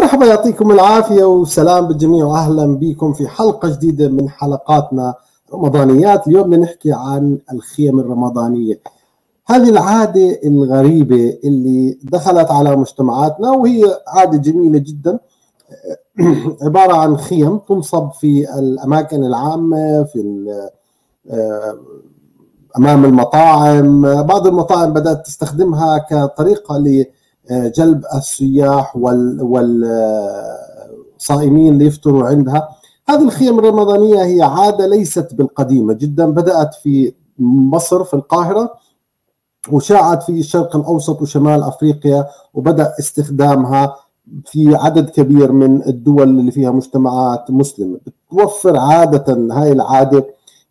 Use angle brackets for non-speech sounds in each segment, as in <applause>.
مرحبا يعطيكم العافية وسلام بالجميع وأهلا بكم في حلقة جديدة من حلقاتنا رمضانيات. اليوم بنحكي عن الخيم الرمضانية. هذه العادة الغريبة اللي دخلت على مجتمعاتنا وهي عادة جميلة جدا. <clears throat> عبارة عن خيم تنصب في الأماكن العامة في أمام المطاعم. بعض المطاعم بدأت تستخدمها كطريقة جلب السياح والصائمين ليفطروا عندها. هذه الخيم الرمضانية هي عادة ليست بالقديمة جدا. بدأت في مصر في القاهرة وشاعت في الشرق الأوسط وشمال أفريقيا وبدأ استخدامها في عدد كبير من الدول اللي فيها مجتمعات مسلمة. بتوفر عادة هاي العادة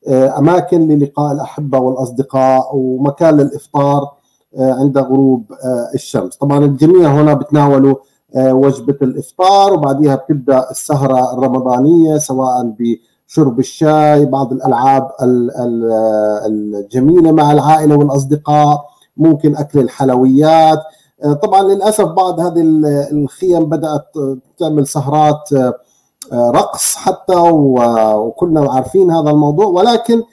آه، أماكن للقاء الأحبة والأصدقاء ومكان للإفطار آه، عند غروب آه، الشمس. طبعا الجميع هنا بتناولوا آه، وجبة الإفطار وبعدها بتبدأ السهرة الرمضانية سواء بشرب الشاي بعض الألعاب الجميلة مع العائلة والأصدقاء ممكن أكل الحلويات. طبعا للأسف بعض هذه الخيم بدأت تعمل سهرات رقص حتى وكنا عارفين هذا الموضوع. ولكن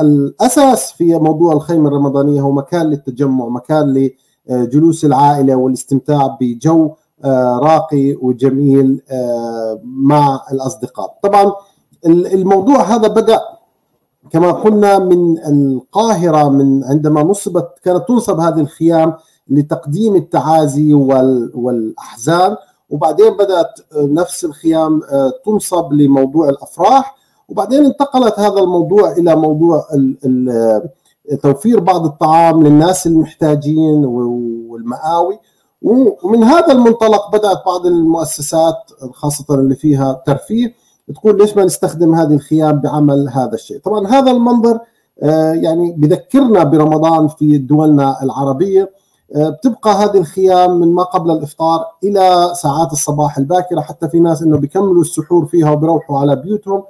الأساس في موضوع الخيمة الرمضانية هو مكان للتجمع، مكان لجلوس العائلة والاستمتاع بجو آه، راقي وجميل آه، مع الأصدقاء. طبعا الموضوع هذا بدأ كما قلنا من القاهرة من عندما نصبت كانت تنصب هذه الخيام لتقديم التعازي والأحزان وبعدين بدأت نفس الخيام آه، تنصب لموضوع الأفراح وبعدين انتقلت هذا الموضوع إلى موضوع توفير بعض الطعام للناس المحتاجين والمآوي. ومن هذا المنطلق بدأت بعض المؤسسات خاصة اللي فيها ترفيه تقول ليش ما نستخدم هذه الخيام بعمل هذا الشيء؟ طبعا هذا المنظر آه، يعني بذكرنا برمضان في دولنا العربية آه، بتبقى هذه الخيام من ما قبل الإفطار إلى ساعات الصباح الباكرة حتى في ناس إنه بيكملوا السحور فيها وبيروحوا على بيوتهم.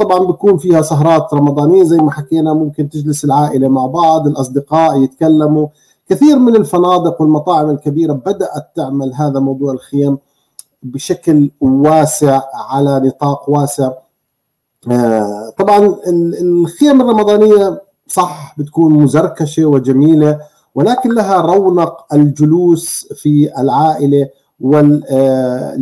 طبعا بيكون فيها سهرات رمضانية زي ما حكينا ممكن تجلس العائلة مع بعض الأصدقاء يتكلموا. كثير من الفنادق والمطاعم الكبيرة بدأت تعمل هذا موضوع الخيم بشكل واسع على نطاق واسع. آه، طبعا الخيم الرمضانية صح بتكون مزركشة وجميلة ولكن لها رونق الجلوس في العائلة وال آه،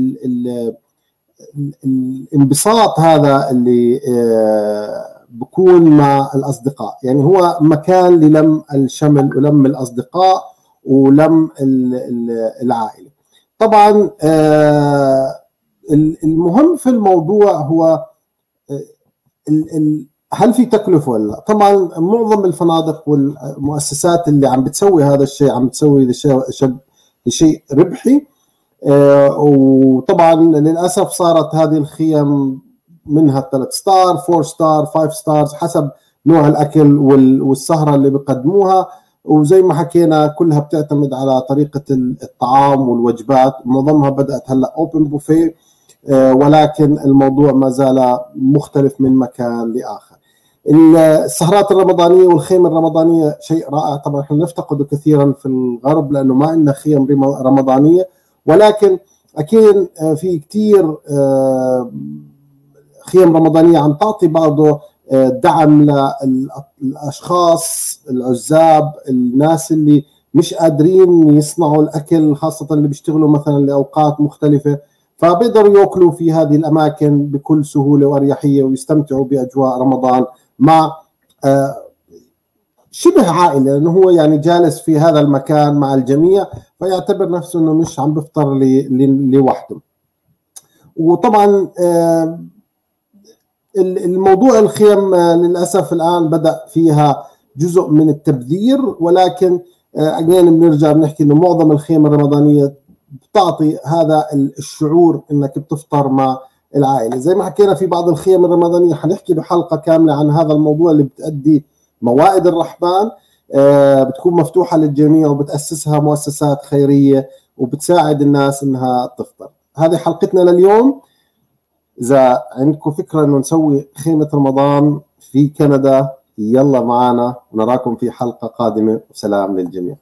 الانبساط هذا اللي آه، بكون مع الأصدقاء يعني هو مكان للم الشمل ولم الأصدقاء ولم العائلة طبعا آه، المهم في الموضوع هو آه، هل في تكلفة ولا لا؟ طبعا معظم الفنادق والمؤسسات اللي عم بتسوي هذا الشيء عم بتسوي لشيء ربحي وطبعا للأسف صارت هذه الخيم منها ثلاث star four star five stars حسب نوع الأكل والسهرة اللي بيقدموها. وزي ما حكينا كلها بتعتمد على طريقة الطعام والوجبات. معظمها بدأت هلأ open buffet ولكن الموضوع ما زال مختلف من مكان لآخر. السهرات الرمضانية والخيم الرمضانية شيء رائع. طبعا إحنا نفتقده كثيرا في الغرب لأنه ما عندنا خيم رمضانية. ولكن أكيد آه، في كثير آه، خيم رمضانية عم تعطي برضه آه، دعم للاشخاص العزاب الناس اللي مش قادرين يصنعوا الأكل خاصة اللي بيشتغلوا مثلا لأوقات مختلفة. فبيقدروا يأكلوا في هذه الأماكن بكل سهولة وأريحية ويستمتعوا بأجواء رمضان مع شبه عائلة لأنه هو يعني جالس في هذا المكان مع الجميع فيعتبر نفسه إنه مش عم بفطر لوحده. وطبعا آه، الموضوع الخيم آه، للأسف الآن بدأ فيها جزء من التبذير ولكن اجين آه، بنرجع بنحكي إنه معظم الخيم الرمضانية بتعطي هذا الشعور إنك بتفطر مع العائلة. زي ما حكينا في بعض الخيم الرمضانية حنحكي بحلقة كاملة عن هذا الموضوع اللي بتأدي موائد الرحمن آه، بتكون مفتوحة للجميع وبتأسسها مؤسسات خيرية وبتساعد الناس إنها تفطر. هذه حلقتنا لليوم. إذا عندكم فكرة إنه نسوي خيمة رمضان في كندا يلا معنا ونراكم في حلقة قادمة. وسلام للجميع.